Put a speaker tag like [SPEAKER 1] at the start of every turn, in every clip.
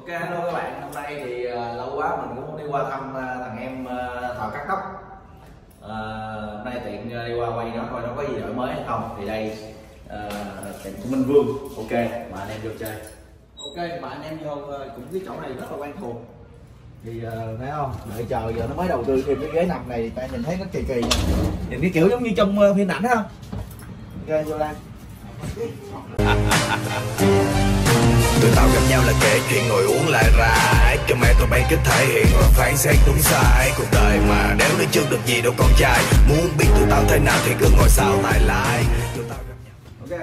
[SPEAKER 1] Ok hello các bạn, hôm nay thì uh, lâu quá mình cũng đi qua thăm uh, thằng em uh, thợ cắt tóc. Uh, Hôm nay tiện uh, đi qua quay nó coi nó có gì đổi mới hay không. Thì đây uh, tiệm của Minh Vương, ok, mà anh em vô chơi. Ok, mà anh em vô uh, cũng cái chỗ này rất là quen thuộc. Thì uh, thấy không? Đợi chờ giờ nó mới đầu tư thêm cái ghế nằm này ta nhìn thấy nó kỳ kỳ nè. Nhìn cái kiểu giống như trong uh, phim ảnh ha ok vô đây
[SPEAKER 2] Tụi tao gặp nhau là kể chuyện ngồi uống lại rải. Cho mẹ tụi bay cứ thể hiện và phán xét đúng sai. Cuộc đời mà nếu nó chưa được gì đâu con trai. Muốn biết tụi tao thế nào thì cứ ngồi sau tài lại. Tụi tao gặp nhau.
[SPEAKER 1] Ok.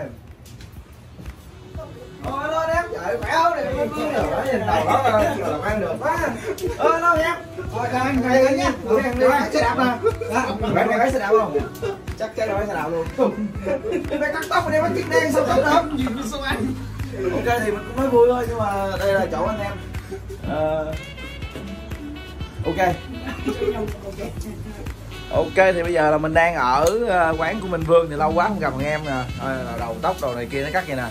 [SPEAKER 1] Ôi nó khỏe không này rồi nhìn đầu đó là ăn được quá. Ơ nó nhá đi. Xe đạp nè bạn này bán xe đạp không chắc xe đạp luôn. Mày cắt tóc mà đi bán chiếc đen sao tóc. Đâu Nhìn như sao anh ok thì mình cũng nói vui thôi nhưng mà đây là chỗ anh em. Uh, ok. Ok thì bây giờ là mình đang ở ờ, quán của Minh Vương thì lâu quá không gặp thằng em nè Ờ, đầu tóc đồ này kia nó cắt vậy nè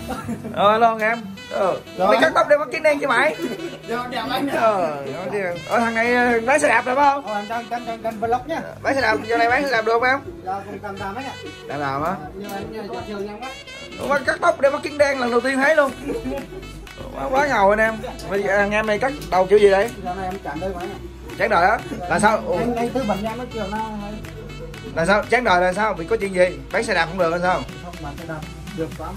[SPEAKER 1] Ờ hello thằng em ờ, Mày cắt tóc đem bắt kiến đen cho mày Ờ, ờ thằng này ờ, bán xe đạp được không?
[SPEAKER 3] Ờ, anh đang đang đang vlog nhá.
[SPEAKER 1] Bán xe đạp, giờ này bán xe đạp được không em?
[SPEAKER 3] Nhá.
[SPEAKER 1] Đang làm á
[SPEAKER 3] Nhưng mà quá.
[SPEAKER 1] Mà cắt tóc đem bắt kiến đen lần đầu tiên thấy luôn Quá, quá ngầu anh em thằng em này cắt đầu kiểu gì đấy?
[SPEAKER 3] Giờ này em chặn đây mấy nè.
[SPEAKER 1] Chán đời á Là sao?
[SPEAKER 3] Tư vấn cho em nó chiều nó
[SPEAKER 1] Là sao? Chán đời là sao? Vì có chuyện gì? Bán xe đạp không được hay sao?
[SPEAKER 3] không mà. Được ờ,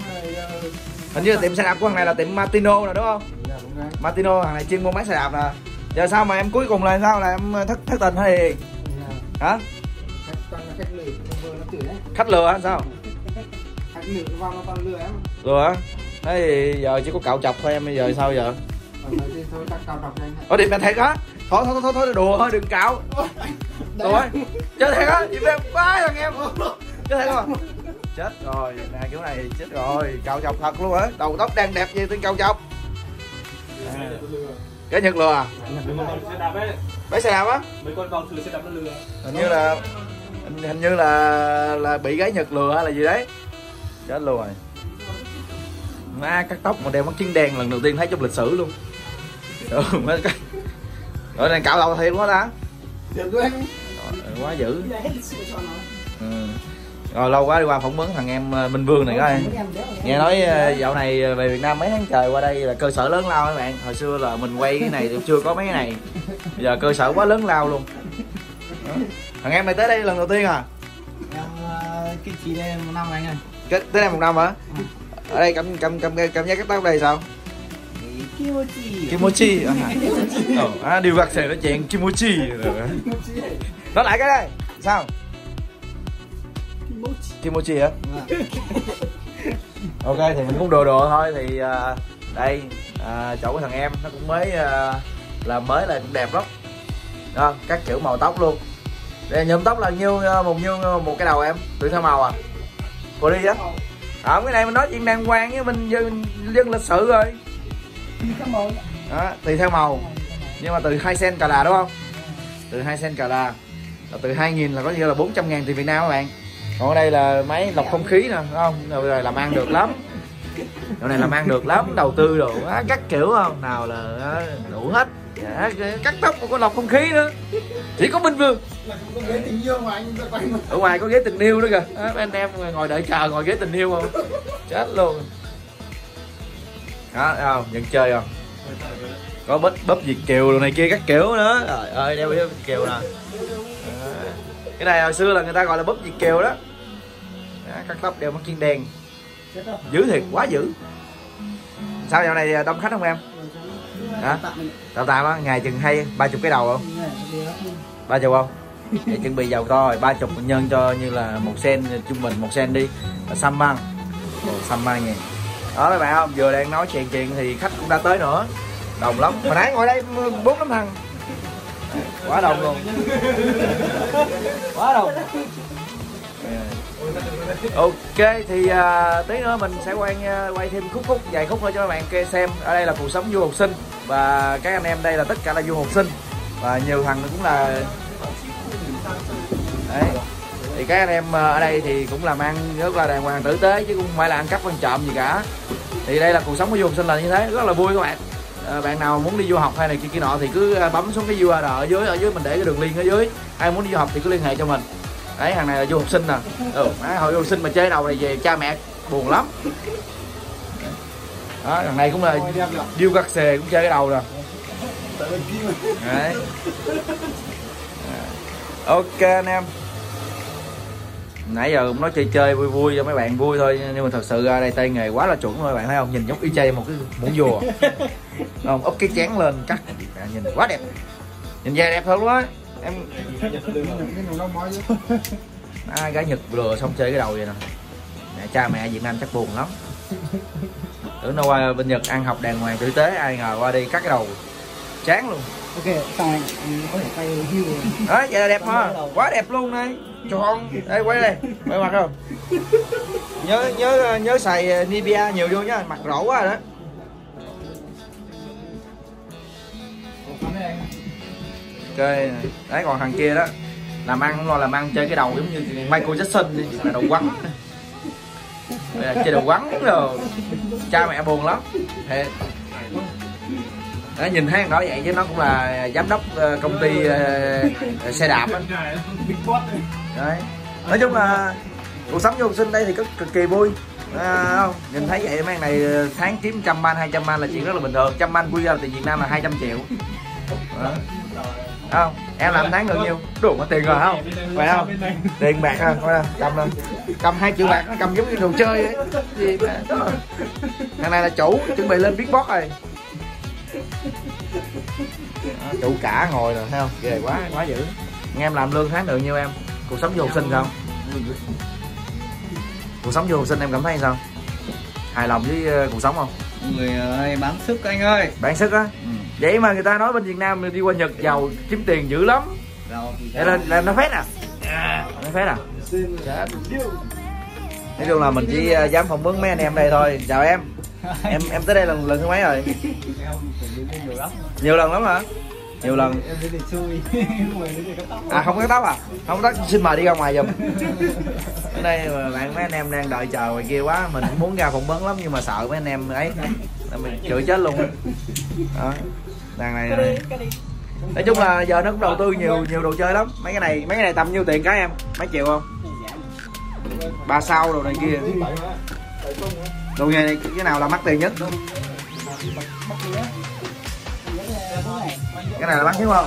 [SPEAKER 1] Hình như là tiệm xe đạp của thằng này là tiệm Martino nè đúng không?
[SPEAKER 3] dạ đúng.
[SPEAKER 1] Martino thằng này chuyên mua bán xe đạp nè Giờ sao mà em cuối cùng là sao là em thất thất tình hay gì?
[SPEAKER 3] Dạ.
[SPEAKER 1] Hả?
[SPEAKER 3] Khách là lừa,
[SPEAKER 1] hả sao?
[SPEAKER 3] Khách lừa nó vào nó toàn lừa em.
[SPEAKER 1] Lừa hả? Thế giờ chỉ có cạo chọc thôi em bây giờ sao giờ?
[SPEAKER 3] Thôi
[SPEAKER 1] điểm là thiệt hả? Thôi thôi thôi thôi đùa thôi đừng cạo Rồi Chết thiệt á? Gì em quá thằng em Chết thiệt không? Chết rồi, nè kiểu này chết rồi Cạo chọc thật luôn hả? Đầu tóc đang đẹp gì tên cạo chọc à. Cái Nhật lừa à?
[SPEAKER 4] mấy con xe đạp
[SPEAKER 1] á?
[SPEAKER 4] mấy con vào thử xe đạp nó lừa
[SPEAKER 1] hình như là hình, hình như là là bị gái nhật lừa hay là gì đấy chết luôn rồi má cắt tóc mà đeo mắt kiến đen lần đầu tiên thấy trong lịch sử luôn ừ, má cắt rồi này cạo đầu thiệt quá đã
[SPEAKER 3] Được. Rồi,
[SPEAKER 1] quá dữ. Ừ. rồi lâu quá đi qua phỏng vấn thằng em ờ, minh vương này coi. nghe nói ờ, dạo này về việt nam mấy tháng trời qua đây là cơ sở lớn lao các bạn? Hồi xưa là mình quay cái này thì chưa có mấy cái này. Bây giờ cơ sở quá lớn lao luôn. Đó. thằng em này tới đây lần đầu tiên à?
[SPEAKER 3] Em ờ, kiên trì đây một năm anh ơi.
[SPEAKER 1] cái tới đây một năm hả? Ở đây cảm cảm cảm cảm giác cắt tóc đây sao
[SPEAKER 3] Kimochi.
[SPEAKER 1] kimochi. À, à điều vặt sẽ nói chuyện kimochi. Nói lại cái đây. Sao?
[SPEAKER 3] Kimochi.
[SPEAKER 1] kimochi hả? Ok thì mình cũng đồ đồ thôi. Thì à, đây à, chỗ của thằng em nó cũng mới à, làm mới là cũng đẹp lắm. Đó, các kiểu màu tóc luôn. Đây nhuộm tóc là nhiêu một nhiêu một cái đầu em? Tùy theo màu à? Cô đi á. À, cái này mình nói chuyện đàng hoàng với mình dân, dân lịch sử rồi đó, tùy theo màu. Nhưng mà từ 2 sen cà là đúng không? Từ 2 sen cà là là từ 2.000 là có nghĩa là 400 ngàn tiền Việt Nam các bạn. Còn ở đây là máy lọc không khí nè đúng không? Rồi làm ăn được lắm. Chỗ này làm ăn được lắm đầu tư đồ á, các kiểu không? Nào là ờ, đủ hết. Dạ, cắt tóc còn có lọc không khí nữa. Chỉ có minh vương. Ở ngoài có ghế tình yêu nữa kìa. Mấy anh em ngồi đợi chờ ngồi ghế tình yêu không? Chết luôn đó thấy không? Nhận chơi không? Có bắp bắp việt kiều đồ này kia các kiểu nữa. Trời ơi đeo bắp việt kiều nè. Cái này hồi xưa là người ta gọi là bắp việt kiều đó, đó cắt tóc đeo mắt kiên đen. Dữ thiệt quá dữ. Sao dạo này đông khách không em? Hả? tạm tạm á ngày chừng hay ba chục cái đầu không? Ba chục không? Để chuẩn bị dầu to ba chục nhân cho như là một sen trung bình một sen đi. Là xăm măng. Xăm măng nha đó các bạn không? Vừa đang nói chuyện chuyện thì khách cũng đã tới nữa. Đồng lắm. Hồi nãy ngồi đây bốn năm thằng. Quá đông luôn. Quá đông ok thì uh, tí nữa mình sẽ quay uh, quay thêm khúc khúc vài khúc nữa cho các bạn kia xem. Ở đây là cuộc sống du học sinh. Và các anh em đây là tất cả là du học sinh. Và nhiều thằng cũng là đấy thì các anh em ờ, ở đây thì cũng làm ăn rất là đàng hoàng tử tế chứ cũng không phải là ăn cắp ăn trộm gì cả. Thì đây là cuộc sống của du học sinh là như thế rất là vui các bạn. À, bạn nào muốn đi du học hay này kia kia nọ thì cứ ờ, bấm xuống cái URL ở dưới ở dưới mình để cái đường link ở dưới. Ai muốn đi du học thì cứ liên hệ cho mình. Đấy thằng này là du học sinh nè. Ừ, hồi du học sinh mà chơi đầu này về cha mẹ buồn lắm. Đó thằng này cũng là điêu cắt xề cũng chơi cái đầu nè. Đấy. À. ok anh em nãy giờ cũng nói chơi chơi vui vui cho mấy bạn vui thôi nhưng mà thật sự ra đây tay nghề quá là chuẩn rồi bạn thấy không? Nhìn giống y chang một cái muỗng dùa không úp cái chén lên cắt. À, nhìn quá đẹp. Nhìn da đẹp hơn luôn á. Em ai gái nhật lừa xong chơi cái đầu vậy nè. Mẹ cha mẹ việt nam chắc buồn lắm. Tưởng nó qua bên nhật ăn học đàng hoàng tử tế ai ngờ qua đi cắt cái đầu. Chán luôn.
[SPEAKER 3] Ok, anh có thể review rồi.
[SPEAKER 1] đó vậy là đẹp ha quá đẹp luôn đây tròn đây quay đây. Quay mặt không? Nhớ nhớ nhớ xài ờ, Nivea nhiều vô nhá mặt rỗ quá rồi đó. Ok đấy, còn thằng kia đó. Làm ăn không lo làm ăn chơi cái đầu giống như Michael Jackson đi là đầu quắn Đây là chơi đầu quắn rồi. Cha mẹ buồn lắm. Thiệt đó, nhìn thấy thằng đó vậy chứ nó cũng là giám đốc ờ, công ty uh, xe đạp á. Đấy. Nói chung là cuộc sống du học sinh đây thì cực, cực kỳ vui. À, không nhìn thấy vậy mấy này tháng kiếm trăm man hai trăm man là chuyện rất là bình thường. Trăm man quy ra là tiền việt nam là 200 triệu. À. không em làm tháng được nhiêu? Đủ mà tiền rồi không? Phải không? Tiền bạc ha coi nè cầm lên. Cầm hai triệu bạc nó cầm giống như đồ chơi ấy. Gì mà thằng này là chủ chuẩn bị lên viết boss rồi đó, chủ cả ngồi rồi thấy không? Ghê quá quá dữ. Nghe em làm lương tháng được nhiêu em? Cuộc sống du học sinh sao? Cuộc sống du học sinh em cảm thấy sao? Hài lòng với ờ, cuộc sống không?
[SPEAKER 3] Người ơi, bán sức anh ơi.
[SPEAKER 1] bạn sức á?
[SPEAKER 3] Ừ.
[SPEAKER 1] vậy mà người ta nói bên việt nam đi qua nhật giàu kiếm tiền dữ lắm. Vậy là là nó phét à? Nó phét à? Chết. nói chung là mình chỉ ờ, dám phỏng vấn mấy anh em đây thôi. Chào em em em tới đây lần lần thứ mấy rồi?
[SPEAKER 3] Nhiều
[SPEAKER 1] lần lắm hả? Nhiều lần. À không có tóc à? Không có tóc xin mời đi ra ngoài giùm. Ở đây mà bạn mấy anh em đang đợi chờ ngoài kia quá mình cũng muốn ra phỏng vấn lắm nhưng mà sợ mấy anh em ấy. Mình chửi chết luôn. Đó đằng này, này. nói chung là giờ nó cũng đầu tư nhiều nhiều đồ chơi lắm. Mấy cái này mấy cái này tầm nhiêu tiền cái em? Mấy triệu không? Ba sao đồ này kia đồ nghề này cái nào là mắc tiền nhất? Cái này là mắc nhất không?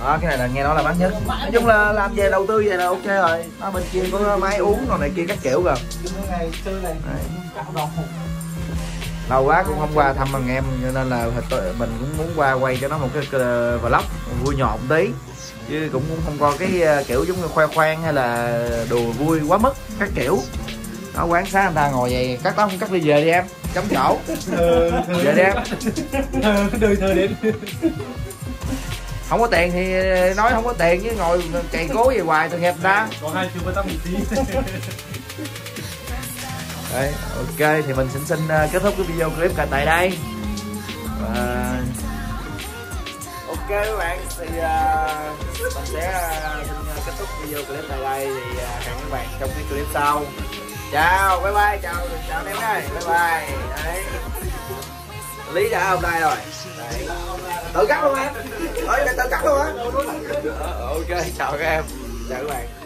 [SPEAKER 1] Đó cái này là nghe nói là mắc nhất. Nói chung là làm về đầu tư vậy là ok rồi. Đó bên kia có máy uống rồi này kia các kiểu rồi lâu quá cũng không qua thăm bằng em cho nên là mình cũng muốn qua quay cho nó một cái, vlog vui nhộn tí. Chứ cũng không có cái kiểu giống như khoe khoang hay là đùa vui quá mức các kiểu nó quán xá người ta ngồi vậy cắt tóc không cắt đi về đi em. Chống chỗ. Về đi em.
[SPEAKER 4] Đời thơ đến.
[SPEAKER 1] không có tiền thì nói không có tiền chứ ngồi cày cố về hoài tội nghiệp ta.
[SPEAKER 4] Có hai với tóc một tí.
[SPEAKER 1] Đấy, ok thì mình xin xin ờ, kết thúc cái video clip tại đây. Và ok các bạn thì ờ, mình sẽ xin ờ, kết thúc video clip tại đây. Thì ờ, hẹn các bạn trong cái clip sau chào bye bye chào chào em ơi bye bye. Đấy. Lý đã hôm nay rồi. Đấy. tự cắt luôn em Ôi, tự cắt luôn á ờ, ok chào các em. Chào các bạn.